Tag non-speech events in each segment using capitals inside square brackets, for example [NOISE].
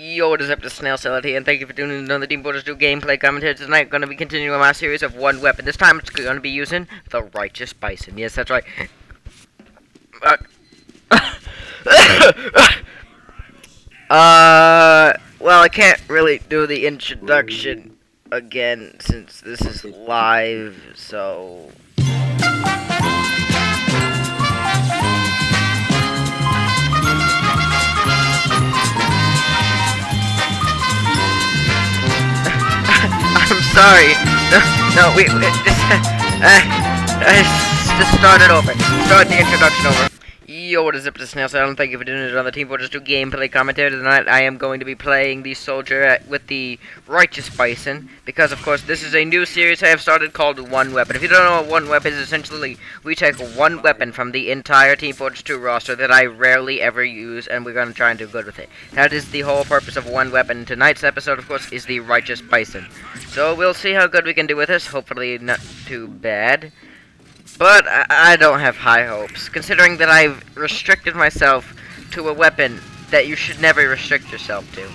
Yo, what is up? The Snail Salad here, and thank you for tuning in to another Team Fortress 2 gameplay commentary. Tonight, going to be continuing my series of one weapon. This time, it's going to be using the Righteous Bison. Yes, that's right. Uh, [COUGHS] uh, well, I can't really do the introduction again since this is live, so... sorry. No, no, we, we just, uh, uh, just start it over. Start the introduction over. Yo, what is up, this Snail Salad? Thank you for doing it on the Team Fortress 2 gameplay commentary tonight. I am going to be playing the soldier at, with the Righteous Bison, because of course this is a new series I have started called One Weapon. If you don't know what One Weapon is, essentially we take one weapon from the entire Team Fortress 2 roster that I rarely ever use, and we're going to try and do good with it. That is the whole purpose of One Weapon. Tonight's episode, of course, is the Righteous Bison. So we'll see how good we can do with this. Hopefully not too bad. But I, don't have high hopes, considering that I've restricted myself to a weapon that you should never restrict yourself to.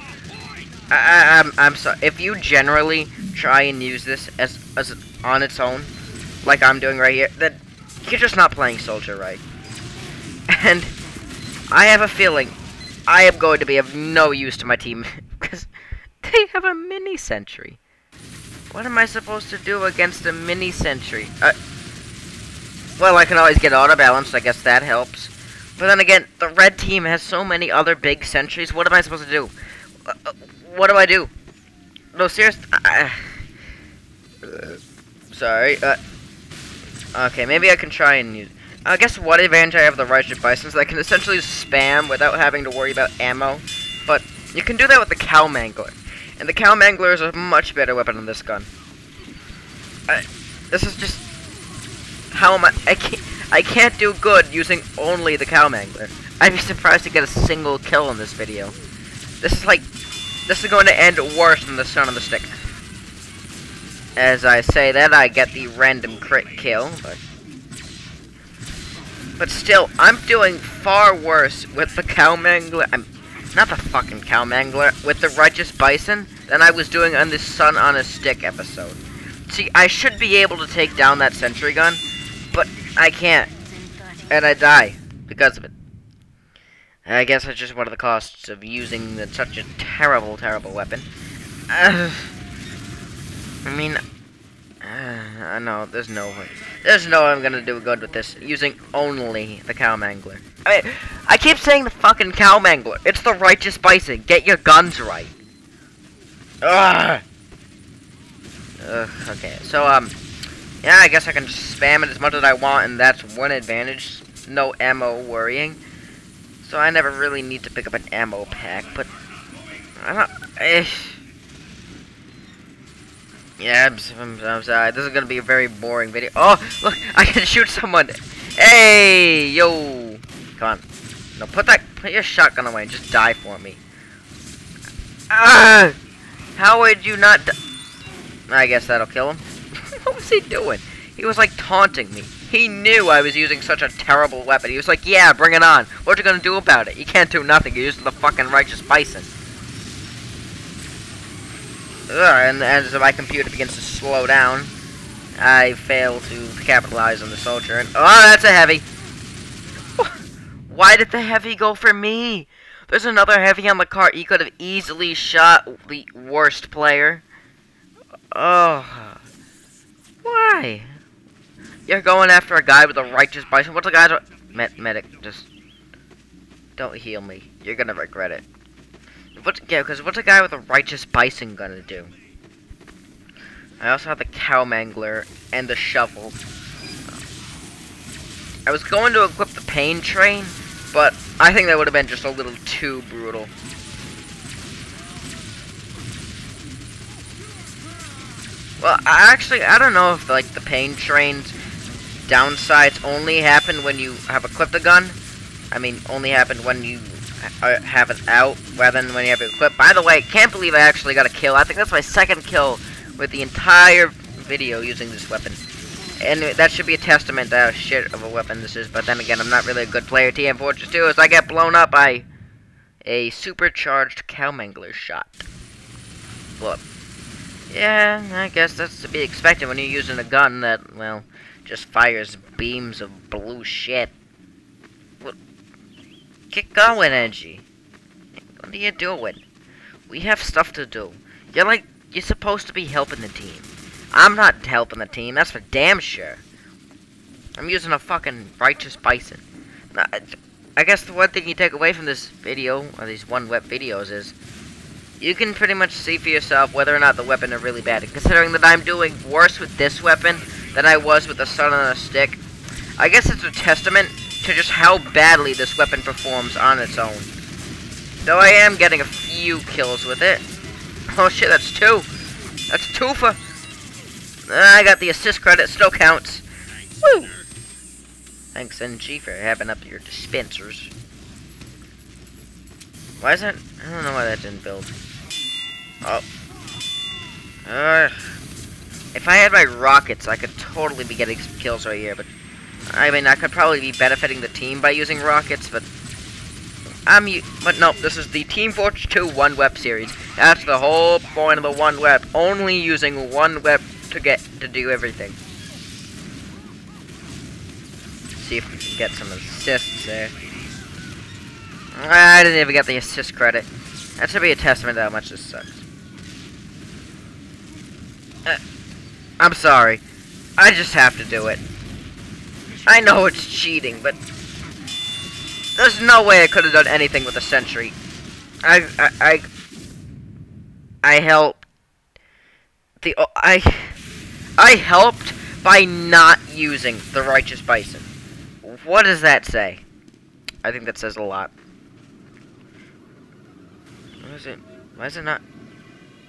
I, I, I'm, I'm sorry. If you generally try and use this as, as on its own, like I'm doing right here, then you're just not playing Soldier right. [LAUGHS] And I have a feeling I am going to be of no use to my team [LAUGHS] because they have a mini sentry. What am I supposed to do against a mini sentry? Uh, well, I can always get auto balanced. I guess that helps. But then again, the red team has so many other big sentries. What am I supposed to do? Uh, what do I do? No, serious. Uh, sorry. Uh, okay, maybe I can try and use. I guess what advantage I have the Righteous Bison is I can essentially spam without having to worry about ammo. But you can do that with the Cow Mangler. And the Cow Mangler is a much better weapon than this gun. I, this is just how am I? I can't. I can't do good using only the cow mangler. I'd be surprised to get a single kill in this video. This is like, this is going to end worse than the Son of the Stick. As I say that, I get the random crit kill, but... But still, I'm doing far worse with the cow mangler, I'm, not the fucking cow mangler, with the Righteous Bison, than I was doing on the Sun on a Stick episode. See, I should be able to take down that sentry gun, I can't. And I die because of it. I guess that's just one of the costs of using the, such a terrible, terrible weapon. Uh, [SIGHS] I mean, uh, [SIGHS] I know, there's no way. There's no way I'm gonna do good with this, using only the Cow Mangler. I mean, I keep saying the fucking Cow Mangler. It's the Righteous Bison. Get your guns right. Ugh. Ugh, okay, so, um, yeah, I guess I can just spam it as much as I want, and that's one advantage. No ammo worrying. So I never really need to pick up an ammo pack, but... I don't... Eh. Yeah, I'm, I'm, I'm, sorry. This is gonna be a very boring video. Oh, look! [LAUGHS] I can shoot someone! Hey! Yo! Come on. No, put that... Put your shotgun away and just die for me. Ah! How would you not... I guess that'll kill him [LAUGHS] what was he doing? He was like taunting me. He knew I was using such a terrible weapon. He was like, yeah, bring it on. What you gonna do about it? You can't do nothing. You're using the fucking Righteous Bison. Ugh, and as my computer begins to slow down, I fail to capitalize on the soldier. And, oh, that's a heavy. Why did the heavy go for me? There's another heavy on the cart. He could have easily shot the worst player. Oh. Why? You're going after a guy with a righteous bison. What's a guy? Med medic, just don't heal me. You're gonna regret it. What's yeah? Because what's a guy with a righteous bison gonna do? I also have the cow mangler and the shovel. I was going to equip the pain train, but I think that would have been just a little too brutal. Well, I actually, I don't know if like the pain train's downsides only happen when you have equipped a gun. I mean, only happen when you uh, have it out rather than when you have it equipped. By the way, can't believe I actually got a kill. I think that's my second kill with the entire video using this weapon. And that should be a testament to how shit of a weapon this is. But then again, I'm not really a good player. Team Fortress 2, as I get blown up, by a supercharged Cow Mangler shot. Look. Yeah, I guess that's to be expected when you're using a gun that, well, just fires beams of blue shit. What? Get going, Engie. What are you doing? We have stuff to do. You're like, you're supposed to be helping the team. I'm not helping the team, that's for damn sure. I'm using a fucking righteous bison. I guess the one thing you take away from this video, or these OneWep videos, is you can pretty much see for yourself whether or not the weapon are really bad. Considering that I'm doing worse with this weapon than I was with the sun on a stick, I guess it's a testament to just how badly this weapon performs on its own. Though I am getting a few kills with it. Oh shit, that's two. That's two for... I got the assist credit, still counts. Woo! Thanks, Engie, for having up your dispensers. Why is that? I don't know why that didn't build. Oh. Uh, if I had my rockets, I could totally be getting some kills right here, but... I mean, I could probably be benefiting the team by using rockets, but... I'm but no, this is the Team Fortress 2 OneWep series. That's the whole point of the OneWep. Only using one web to get to do everything see if we can get some assists there. I didn't even get the assist credit. That should be a testament to how much this sucks. I'm sorry. I just have to do it. I know it's cheating, but there's no way I could have done anything with a sentry. I I I, I helped the oh, I I helped by not using the righteous bison. What does that say? I think that says a lot. What is it? Why is it not?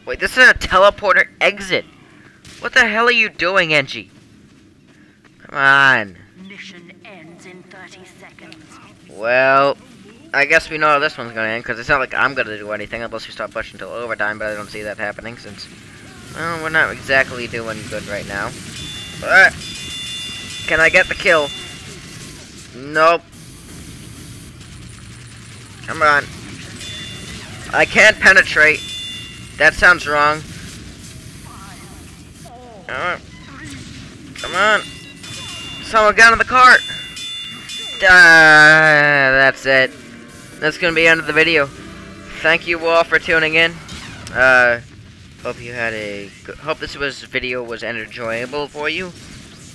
Wait, this is a teleporter exit. What the hell are you doing, Engie? Come on. Mission ends in 30 seconds. Well, I guess we know how this one's gonna end, because it's not like I'm gonna do anything unless we start pushing until overtime, but I don't see that happening since, well, we're not exactly doing good right now. But, can I get the kill? Nope. Come on. I can't penetrate. That sounds wrong. Uh, come on. Someone got in the cart. Uh, that's it. That's gonna be the end of the video. Thank you all for tuning in. Uh, hope you had a hope this was video was enjoyable for you.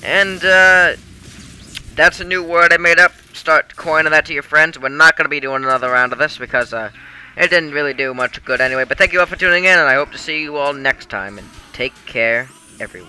And uh that's a new word I made up. Start coining that to your friends. We're not going to be doing another round of this because uh, it didn't really do much good anyway. But thank you all for tuning in, and I hope to see you all next time. And take care, everyone.